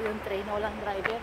yung train, walang driver.